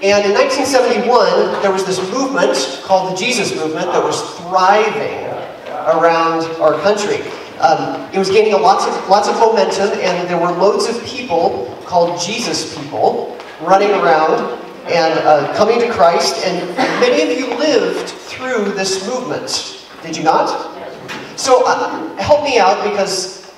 And in 1971, there was this movement called the Jesus Movement that was thriving around our country. Um, it was gaining lots of, lots of momentum, and there were loads of people called Jesus people running around and uh, coming to Christ, and many of you lived through this movement. Did you not? So uh, help me out because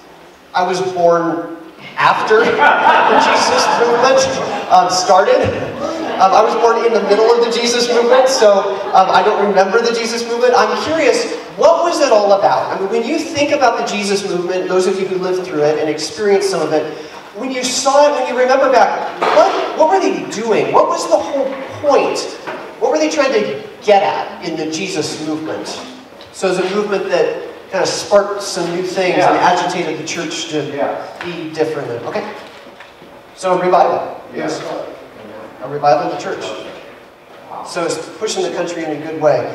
I was born after the Jesus movement um, started. Um, I was born in the middle of the Jesus movement, so um, I don't remember the Jesus movement. I'm curious, what was it all about? I mean, when you think about the Jesus movement, those of you who lived through it and experienced some of it, when you saw it, when you remember back, what, what were they doing? What was the whole point? What were they trying to get at in the Jesus movement? So it's a movement that kind of sparked some new things Yeah. and agitated the church to Yeah. be different. Okay. So revival. Yes. A revival of the church. So it's pushing the country in a good way.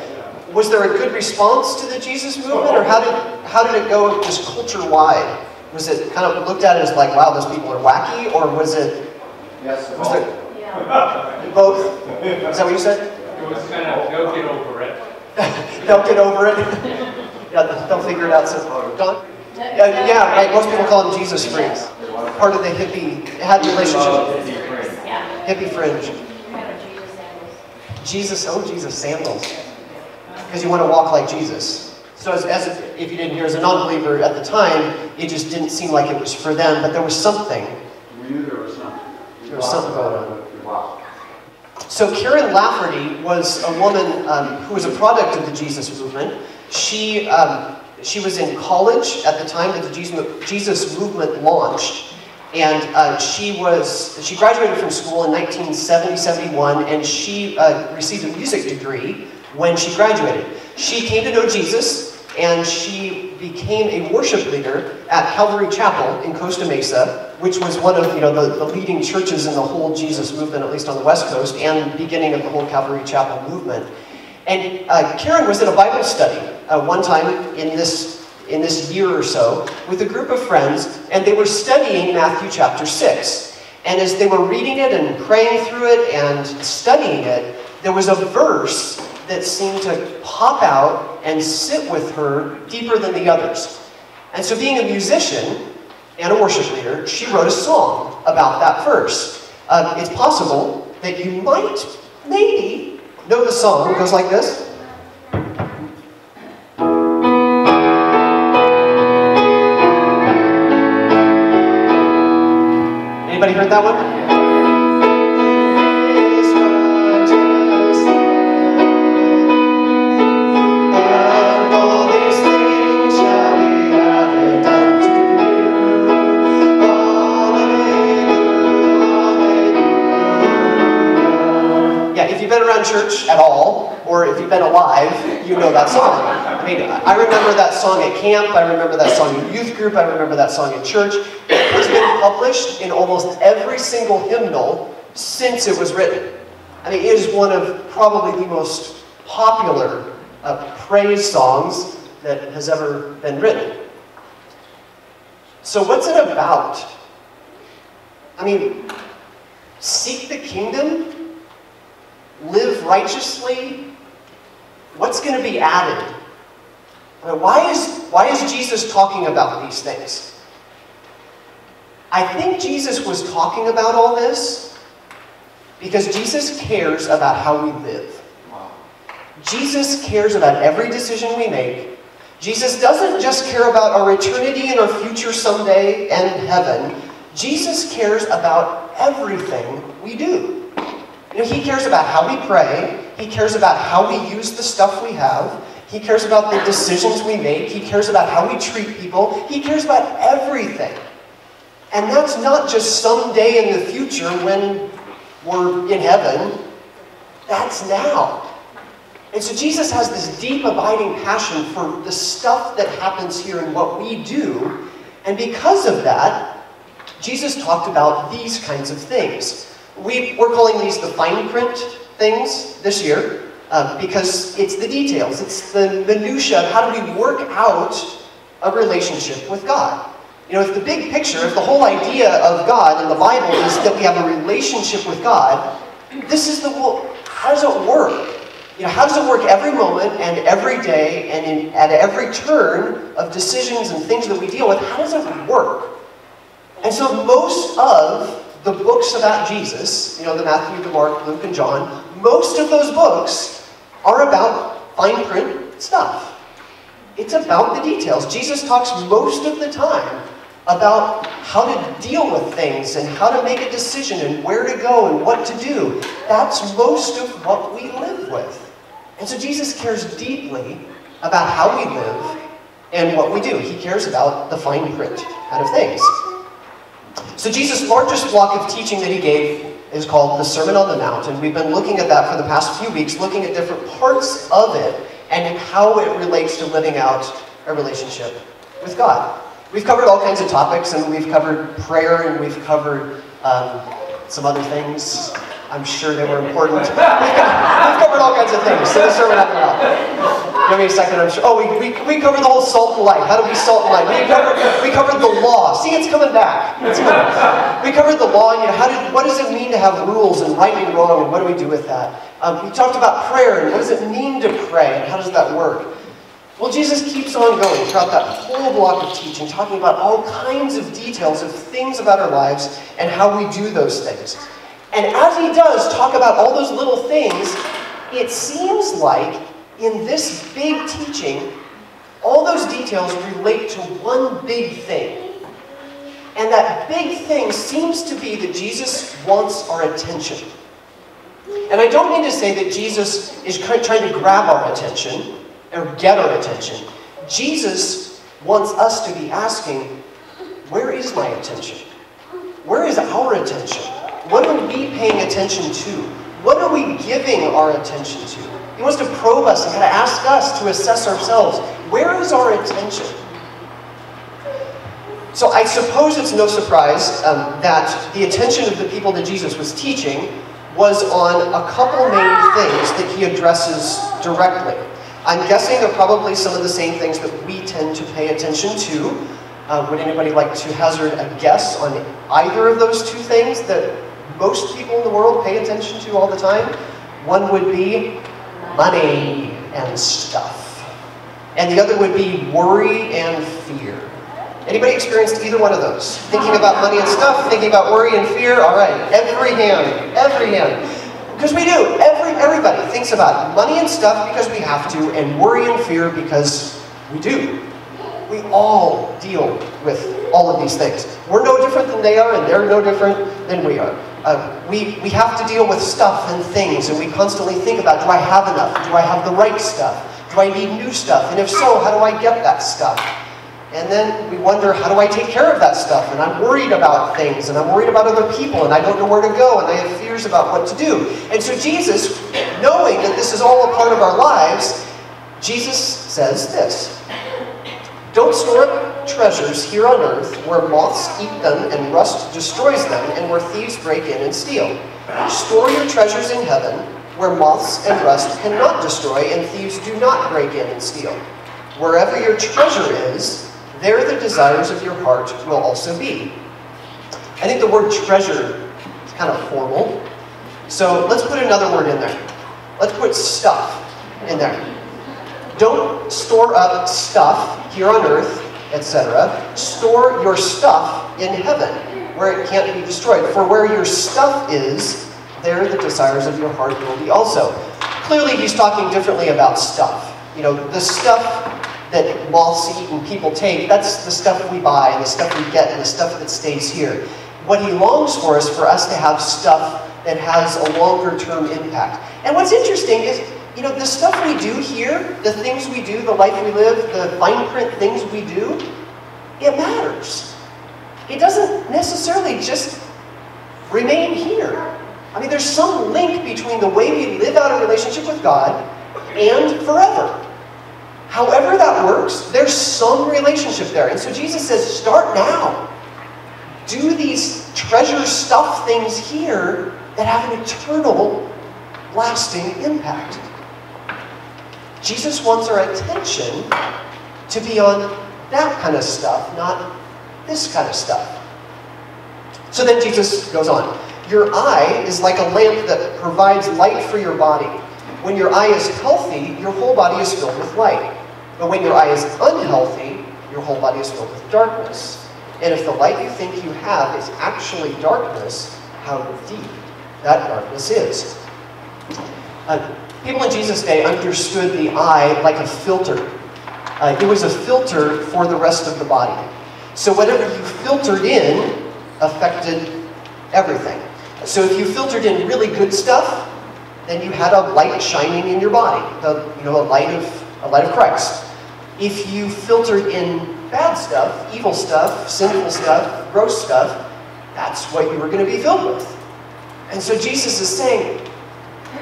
Was there a good response to the Jesus movement, or how did how did it go just culture wide? Was it kind of looked at as like, wow, those people are wacky, or was it Yes. was there both? Is that what you said? It was kind of, go get over it. They'll get over it. yeah, they'll figure it out. So, Don? Yeah, yeah, right. Most people call them Jesus freaks. Part of the hippie, it had a relationship. Yeah. Hippie fringe. Jesus oh Jesus, sandals. Because you want to walk like Jesus. So as, as if you didn't hear, as a non-believer at the time, it just didn't seem like it was for them, but there was something. We knew there was something. There was something going on. Wow. So Karen Lafferty was a woman um, who was a product of the Jesus movement. She, um, she was in college at the time that the Jesus Jesus movement launched. And uh, she was she graduated from school in 1970-71, and she uh, received a music degree when she graduated. She came to know Jesus, and she became a worship leader at Calvary Chapel in Costa Mesa, which was one of you know the, the leading churches in the whole Jesus movement, at least on the West Coast, and beginning of the whole Calvary Chapel movement. And uh, Karen was in a Bible study uh, one time in this in this year or so with a group of friends, and they were studying Matthew chapter six. And as they were reading it and praying through it and studying it, there was a verse that seemed to pop out and sit with her deeper than the others. And so, being a musician and a worship leader, she wrote a song about that verse. Uh, it's possible that you might, maybe, know the song. It goes like this. Heard that one? If you've been around church at all, or if you've been alive, you know that song. I remember that song at camp, I remember that song in youth group, I remember that song in church. It has been published in almost every single hymnal since it was written. I mean, it is one of probably the most popular uh, praise songs that has ever been written. So, what's it about? I mean, seek the kingdom, live righteously. What's going to be added? Why, is, why is Jesus talking about these things? I think Jesus was talking about all this because Jesus cares about how we live. Jesus cares about every decision we make. Jesus doesn't just care about our eternity and our future someday and heaven. Jesus cares about everything we do. You know, he cares about how we pray. He cares about how we use the stuff we have. He cares about the decisions we make. He cares about how we treat people. He cares about everything. And that's not just someday in the future when we're in heaven. That's now. And so Jesus has this deep, abiding passion for the stuff that happens here and what we do. And because of that, Jesus talked about these kinds of things. We, we're calling these the fine print things this year uh, because it's the details, it's the minutia of how do we work out a relationship with God. You know, if the big picture, if the whole idea of God in the Bible is that we have a relationship with God, this is the, well, how does it work? You know, how does it work every moment and every day and in, at every turn of decisions and things that we deal with? How does it work? And so most of the books about Jesus, you know, the Matthew, the Mark, Luke, and John, most of those books are about fine print stuff. It's about the details. Jesus talks most of the time about how to deal with things and how to make a decision and where to go and what to do. That's most of what we live with. And so Jesus cares deeply about how we live and what we do. He cares about the fine print kind of things. So Jesus' largest block of teaching that he gave is called the Sermon on the Mount, and we've been looking at that for the past few weeks, looking at different parts of it and how it relates to living out a relationship with God. We've covered all kinds of topics, and we've covered prayer, and we've covered um, some other things. I'm sure they were important. we've covered all kinds of things in the Sermon on the Mount. Give me a second, I'm sure. Oh, we, we, we covered the whole salt and light. How do we salt and light? We covered, we covered the law. See, it's coming back. It's coming. We covered the law, you know, how did, what does it mean to have rules and right and wrong, and what do we do with that? Um, we talked about prayer, and what does it mean to pray, and how does that work? Well, Jesus keeps on going throughout that whole block of teaching, talking about all kinds of details of things about our lives and how we do those things. And as he does talk about all those little things, it seems like in this big teaching, all those details relate to one big thing. And that big thing seems to be that Jesus wants our attention. And I don't mean to say that Jesus is trying to grab our attention or get our attention. Jesus wants us to be asking, where is my attention? Where is our attention? What are we paying attention to? What are we giving our attention to? He wants to probe us and kind of ask us to assess ourselves. Where is our attention? So I suppose it's no surprise um, that the attention of the people that Jesus was teaching was on a couple main things that he addresses directly. I'm guessing they're probably some of the same things that we tend to pay attention to. Um, would anybody like to hazard a guess on either of those two things that most people in the world pay attention to all the time? One would be money and stuff. And the other would be worry and fear. Anybody experienced either one of those? Thinking about money and stuff, thinking about worry and fear? All right, every hand, every hand. Because we do. Every, everybody thinks about money and stuff because we have to, and worry and fear because we do. We all deal with all of these things. We're no different than they are, and they're no different than we are. Uh, we, we have to deal with stuff and things, and we constantly think about do I have enough? Do I have the right stuff? Do I need new stuff? And if so, how do I get that stuff? And then we wonder, how do I take care of that stuff? And I'm worried about things, and I'm worried about other people, and I don't know where to go, and I have fears about what to do. And so Jesus, knowing that this is all a part of our lives, Jesus says this Don't store up treasures here on earth where moths eat them and rust destroys them, and where thieves break in and steal. Store your treasures in heaven where moths and rust cannot destroy, and thieves do not break in and steal. Wherever your treasure is, there the desires of your heart will also be. I think the word treasure is kind of formal. So let's put another word in there. Let's put stuff in there. Don't store up stuff here on earth, etc. Store your stuff in heaven, where it can't be destroyed. For where your stuff is, there the desires of your heart will be also. Clearly, he's talking differently about stuff. You know, the stuff that moths eat and people take, that's the stuff we buy and the stuff we get and the stuff that stays here. What he longs for is for us to have stuff that has a longer term impact. And what's interesting is, you know, the stuff we do here, the things we do, the life we live, the fine print things we do, it matters. It doesn't necessarily just remain here. I mean, there's some link between the way we live out a relationship with God and forever. However that works, there's some relationship there. And so Jesus says, start now. Do these treasure stuff things here that have an eternal, lasting impact. Jesus wants our attention to be on that kind of stuff, not this kind of stuff. So then Jesus goes on. Your eye is like a lamp that provides light for your body. When your eye is healthy, your whole body is filled with light. But when your eye is unhealthy, your whole body is filled with darkness. And if the light you think you have is actually darkness, how deep that darkness is. Uh, people in Jesus' day understood the eye like a filter. Uh, it was a filter for the rest of the body. So whatever you filtered in affected everything. So if you filtered in really good stuff, then you had a light shining in your body, the, you know, a light of a light of Christ. If you filtered in bad stuff, evil stuff, sinful stuff, gross stuff, that's what you were going to be filled with. And so Jesus is saying,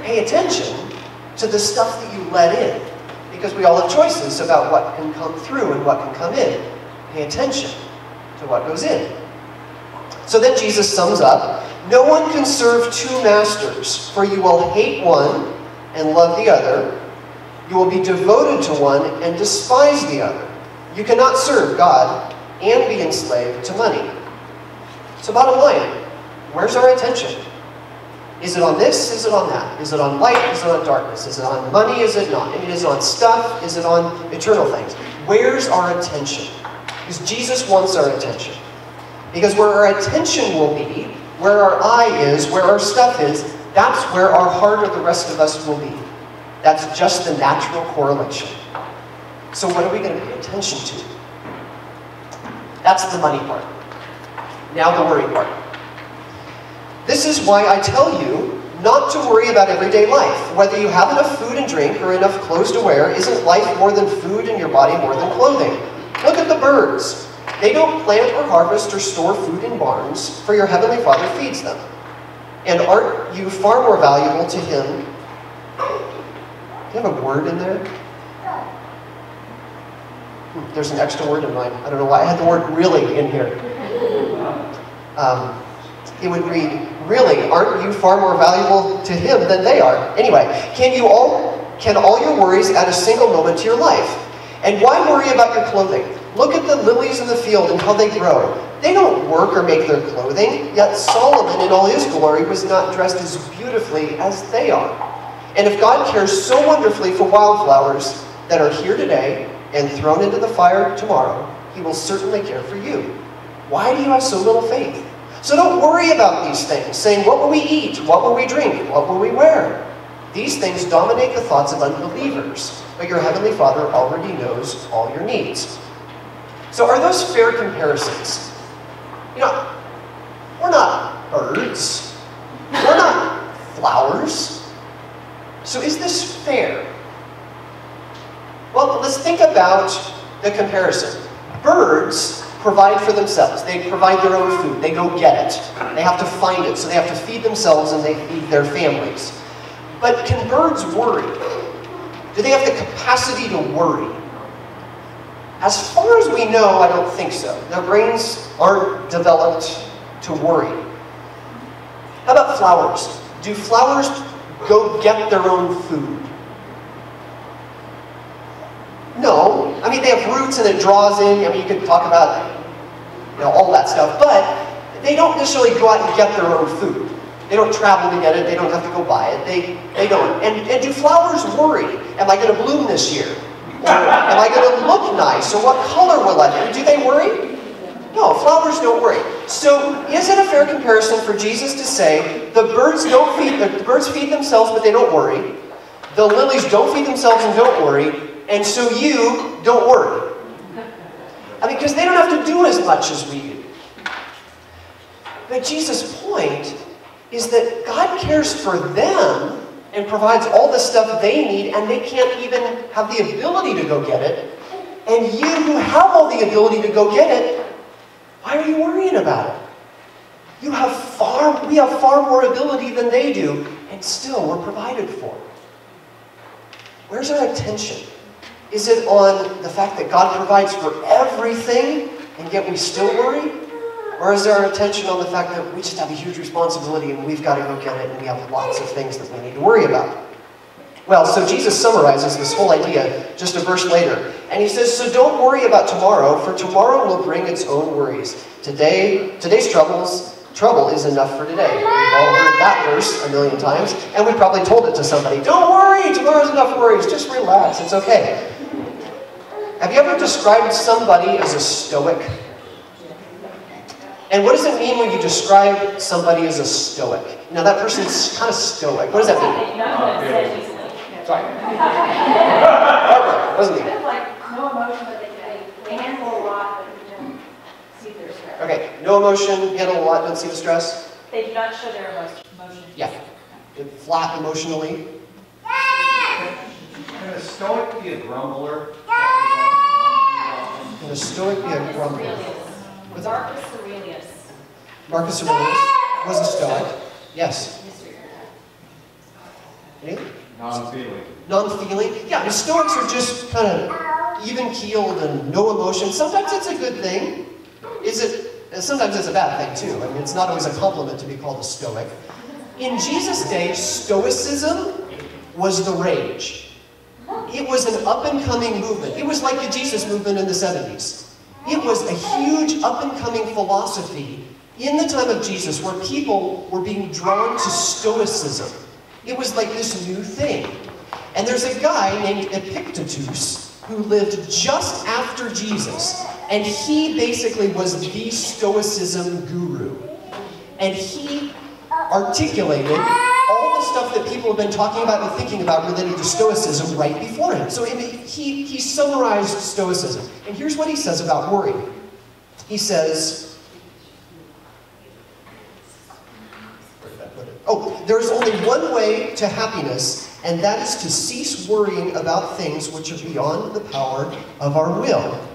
pay attention to the stuff that you let in. Because we all have choices about what can come through and what can come in. Pay attention to what goes in. So then Jesus sums up No one can serve two masters, for you will hate one and love the other. You will be devoted to one and despise the other. You cannot serve God and be enslaved to money. So, bottom line, where's our attention? Is it on this? Is it on that? Is it on light? Is it on darkness? Is it on money? Is it not? I mean, is it on stuff? Is it on eternal things? Where's our attention? Because Jesus wants our attention. Because where our attention will be, where our eye is, where our stuff is, that's where our heart or the rest of us will be. That's just the natural correlation. So what are we going to pay attention to? That's the money part. Now the worry part. This is why I tell you not to worry about everyday life. Whether you have enough food and drink or enough clothes to wear, isn't life more than food and your body more than clothing? Look at the birds. They don't plant or harvest or store food in barns, for your heavenly Father feeds them. And aren't you far more valuable to Him? Do you have a word in there? Hmm, There's an extra word in mine. I don't know why I had the word really in here. Um, it would read, Really, aren't you far more valuable to Him than they are? Anyway, can you all can all your worries add a single moment to your life? And why worry about your clothing? Look at the lilies in the field and how they grow. They don't work or make their clothing, yet Solomon in all his glory was not dressed as beautifully as they are. And if God cares so wonderfully for wildflowers that are here today and thrown into the fire tomorrow, he will certainly care for you. Why do you have so little faith? So don't worry about these things, saying, What will we eat? What will we drink? What will we wear? These things dominate the thoughts of unbelievers, but your Heavenly Father already knows all your needs. So, are those fair comparisons? You know, we're not birds, we're not flowers. So, is this fair? Well, let's think about the comparison. Birds provide for themselves. They provide their own food. They go get it. They have to find it. So they have to feed themselves and they feed their families. But can birds worry? Do they have the capacity to worry? As far as we know, I don't think so. Their brains aren't developed to worry. How about flowers? Do flowers go get their own food? No. I mean, they have roots and it draws in. I mean, you could talk about you know, all that stuff, but they don't necessarily go out and get their own food. They don't travel to get it. They don't have to go buy it. They, they don't. And, and do flowers worry? Am I going to bloom this year? Or am I going to look nice? Or what color will I be? Do they worry? No, flowers don't worry. So is it a fair comparison for Jesus to say the birds don't feed the birds feed themselves but they don't worry. The lilies don't feed themselves and don't worry, and so you don't worry. Because they don't have to do as much as we do. But Jesus' point is that God cares for them and provides all the stuff they need, and they can't even have the ability to go get it. And you who have all the ability to go get it, why are you worrying about it? You have far, we have far more ability than they do, and still we're provided for. Where's our attention? Is it on the fact that God provides for everything, and yet we still worry? Or is there our attention on the fact that we just have a huge responsibility and we've got to go get it and we have lots of things that we need to worry about? Well, so Jesus summarizes this whole idea just a verse later. And he says, So don't worry about tomorrow, for tomorrow will bring its own worries. Today, today's troubles Trouble is enough for today. We've all heard that verse a million times, and we probably told it to somebody. Don't worry, tomorrow's enough worries. Just relax, it's okay. Have you ever described somebody as a stoic? And what does it mean when you describe somebody as a stoic? Now, that person's kind of stoic. What does that mean? Sorry. Barbara, what does it mean? Like, no emotion, but they, they, they handle a lot, but you don't see their stress. Okay, no emotion, handle a lot, don't see the stress. They do not show their emotion. emotion. Yeah. Flat emotionally. Can a stoic be a grumbler? And a stoic be a Marcus. Aurelius. What's that? Marcus Aurelius. Marcus Aurelius was a stoic. Yes. Anything? Eh? Non-feeling. Non-feeling. Yeah, the Stoics are just kind of even-keeled and no emotion. Sometimes it's a good thing. Is it? Uh, sometimes it's a bad thing too. I mean, it's not always a compliment to be called a Stoic. In Jesus' day, Stoicism was the rage. It was an up-and-coming movement. It was like the Jesus movement in the 70s. It was a huge up-and-coming philosophy in the time of Jesus where people were being drawn to Stoicism. It was like this new thing. And there's a guy named Epictetus who lived just after Jesus. And he basically was the Stoicism guru. And he articulated the stuff that people have been talking about and thinking about related to Stoicism right before him. So he, he summarized Stoicism. And here's what he says about worry. He says? Oh, there is only one way to happiness, and that is to cease worrying about things which are beyond the power of our will.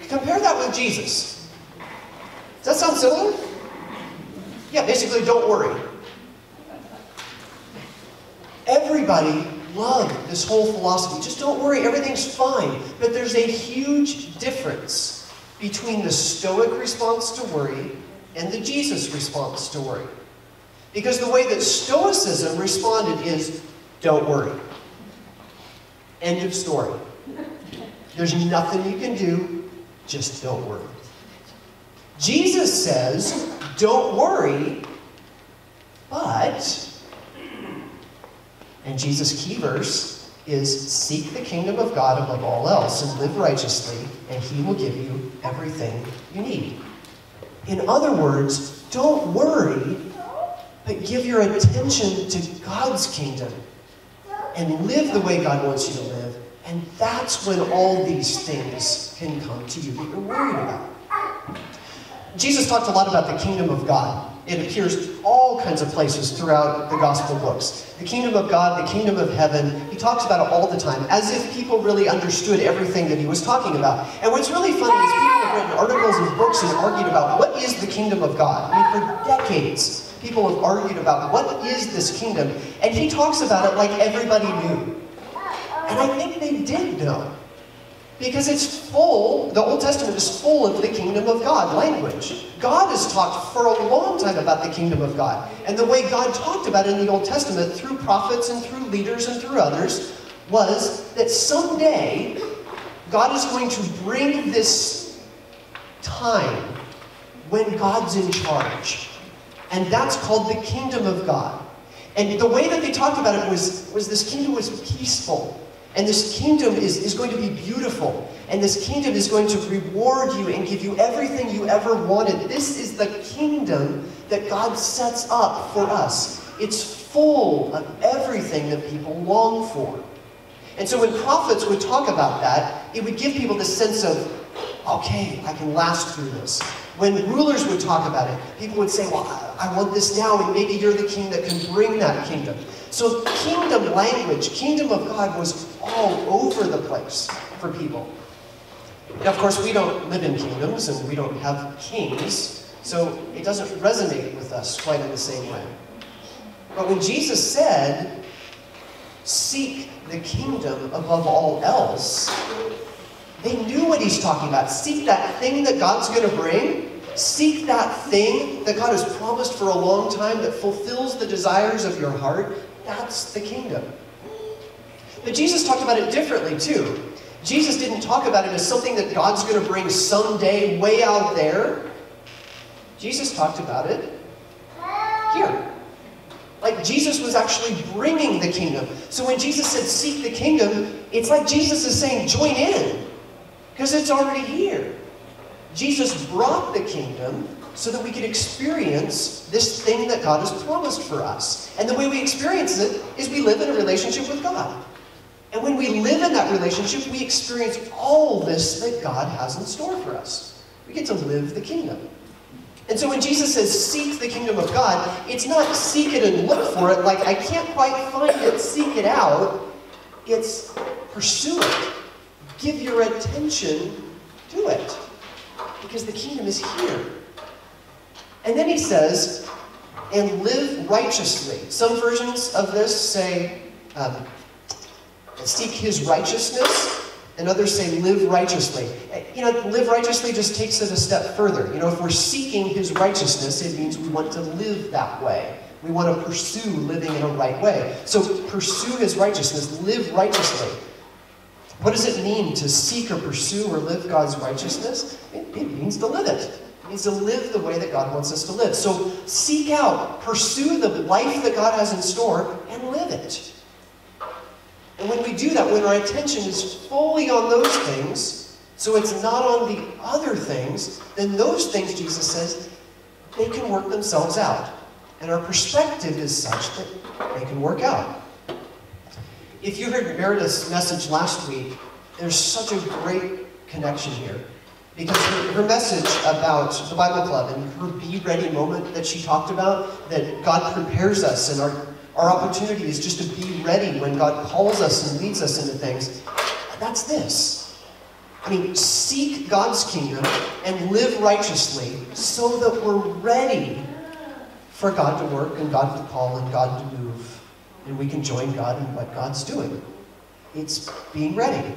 Compare that with Jesus. Does that sound similar? Yeah, basically, don't worry. Everybody loved this whole philosophy. Just don't worry, everything's fine. But there's a huge difference between the Stoic response to worry and the Jesus response to worry. Because the way that Stoicism responded is don't worry. End of story. There's nothing you can do, just don't worry. Jesus says, don't worry, but, and Jesus' key verse is seek the kingdom of God above all else and live righteously, and he will give you everything you need. In other words, don't worry, but give your attention to God's kingdom and live the way God wants you to live. And that's when all these things can come to you that you're worried about. Jesus talked a lot about the kingdom of God. It appears all kinds of places throughout the gospel books. The kingdom of God, the kingdom of heaven. He talks about it all the time, as if people really understood everything that he was talking about. And what's really funny is people have written articles and books and argued about what is the kingdom of God. I mean, for decades, people have argued about what is this kingdom. And he talks about it like everybody knew. And I think they did know. Because it's full, the Old Testament is full of the kingdom of God language. God has talked for a long time about the kingdom of God. And the way God talked about it in the Old Testament through prophets and through leaders and through others was that someday God is going to bring this time when God's in charge. And that's called the kingdom of God. And the way that they talked about it was, was this kingdom was peaceful. And this kingdom is, is going to be beautiful. And this kingdom is going to reward you and give you everything you ever wanted. This is the kingdom that God sets up for us. It's full of everything that people long for. And so when prophets would talk about that, it would give people the sense of, okay, I can last through this. When rulers would talk about it, people would say, well, I, want this now, and maybe you're the king that can bring that kingdom. So kingdom language, kingdom of God was all over the place for people. Now, of course, we don't live in kingdoms and we don't have kings, so it doesn't resonate with us quite in the same way. But when Jesus said, seek the kingdom above all else, they knew what he's talking about. Seek that thing that God's going to bring. Seek that thing that God has promised for a long time that fulfills the desires of your heart. That's the kingdom. But Jesus talked about it differently too. Jesus didn't talk about it as something that God's going to bring someday way out there. Jesus talked about it here. Like Jesus was actually bringing the kingdom. So when Jesus said, seek the kingdom, it's like Jesus is saying, join in, because it's already here. Jesus brought the kingdom so that we could experience this thing that God has promised for us. And the way we experience it is we live in a relationship with God. And when we live in that relationship, we experience all this that God has in store for us. We get to live the kingdom. And so when Jesus says, seek the kingdom of God, it's not seek it and look for it like I can't quite find it, seek it out. It's pursue it. Give your attention to it. Because the kingdom is here. And then he says, and live righteously. Some versions of this say, um, seek his righteousness. And others say live righteously. You know, live righteously just takes it a step further. You know, if we're seeking his righteousness, it means we want to live that way. We want to pursue living in a right way. So pursue his righteousness, live righteously. What does it mean to seek or pursue or live God's righteousness? It, it means to live it. It means to live the way that God wants us to live. So seek out, pursue the life that God has in store, and live it. And when we do that, when our attention is fully on those things, so it's not on the other things, then those things, Jesus says, they can work themselves out. And our perspective is such that they can work out. If you heard Meredith's message last week, there's such a great connection here. Because her, her, message about the Bible Club and her be ready moment that she talked about, that God prepares us and our our opportunity is just to be ready when God calls us and leads us into things. That's this. I mean, seek God's kingdom and live righteously so that we're ready for God to work and God to call and God to move. And we can join God in what God's doing. It's being ready.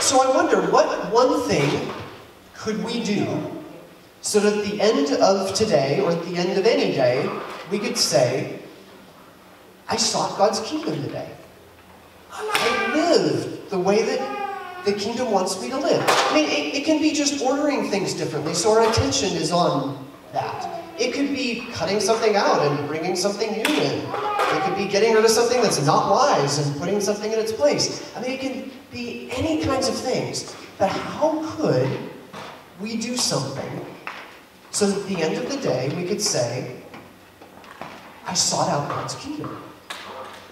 So I wonder, what one thing could we do so that at the end of today, or at the end of any day, we could say, I sought God's kingdom today. I lived the way that the kingdom wants me to live. I mean, it, it can be just ordering things differently, so our attention is on that. It could be cutting something out and bringing something new in. It could be getting rid of something that's not wise and putting something in its place. I mean, it can be any kinds of things. But how could we do something so that at the end of the day we could say, I sought out God's kingdom.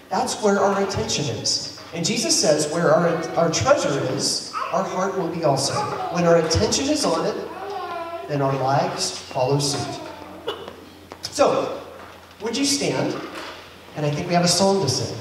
That's where our attention is. And Jesus says, where our, our treasure is, our heart will be also. When our attention is on it, then our lives follow suit. So, would you stand? And I think we have a song to sing.